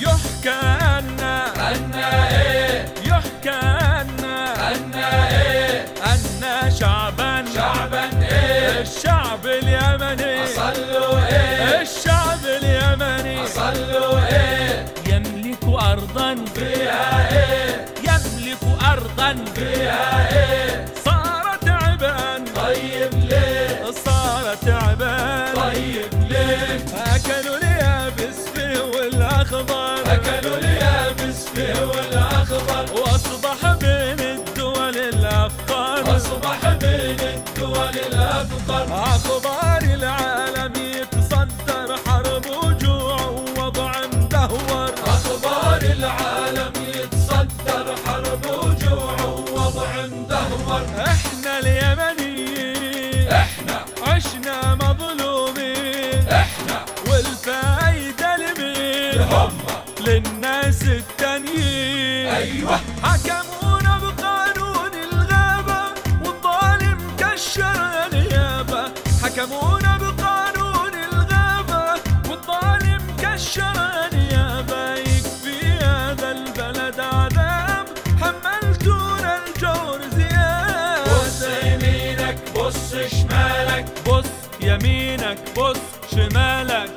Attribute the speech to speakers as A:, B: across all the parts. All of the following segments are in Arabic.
A: يحكى عنا
B: عنا إيه
A: يحكى عنا
B: عنا إيه
A: عنا شعبا
B: شعبا إيه
A: الشعب اليمني
B: صلوا إيه
A: الشعب اليمني
B: صلوا إيه
A: يملك أرضا
B: فيها إيه
A: يملك أرضا
B: فيها
A: إيه والأخضر
B: اكلوا اليابس فيه والاخضر
A: وأصبح بين الدول الأفقار.
B: اصبح بين الدول الافقر
A: أخبار العالم يتصدر حرب وجوع ووضع مدهور.
B: أخبار العالم يتصدر حرب وجوع ووضع مدهور. هم
A: للناس التانيين.
B: أيوه.
A: حكمونا بقانون الغابة والظالم كشر النيابة. حكمونا بقانون الغابة والظالم كشر النيابة. يكفي هذا البلد عذاب. حملتونا الجور
B: بص
A: زيادة
B: يمينك بص شمالك.
A: بص يمينك بص شمالك.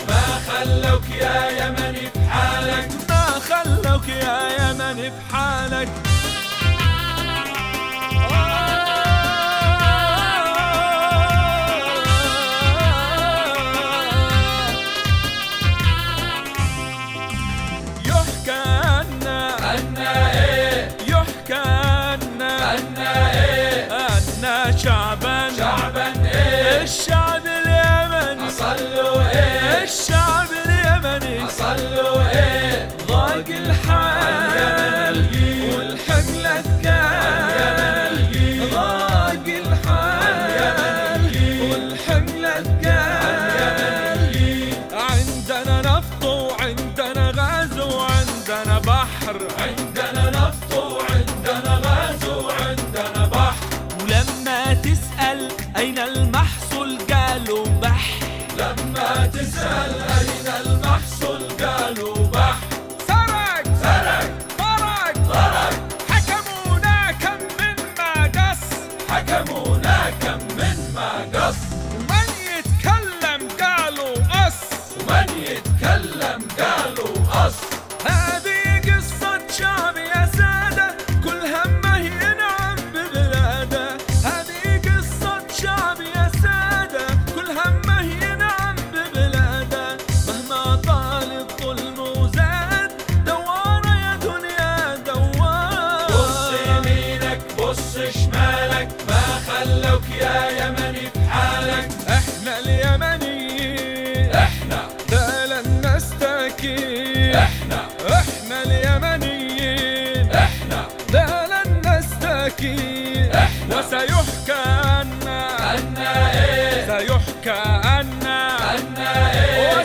A: الحال الحال عندنا نفط وعندنا غاز وعندنا بحر.
B: عندنا نفط وعندنا غاز وعندنا بحر.
A: ولما تسأل أين المحصول؟ قالوا بحر.
B: لما تسأل أين المحصول؟ قالوا
A: ما قص.
B: من
A: يتكلم قالوا أص
B: ومن يتكلم قالوا قص.
A: هذه قصة شعب يا سادة كل همه ينعم ببلاده. هذه قصة شعب يا سادة كل همه ينعم ببلاده. مهما طال الظلم وزاد دوار يا دنيا دوار.
B: بص يمينك بص شمالك. إحنا.
A: إحنا اليمنيين.
B: إحنا.
A: ده لن نستكين.
B: إحنا.
A: وسيحكى عنا
B: عنا
A: إيه. سيحكى عنا عنا إيه.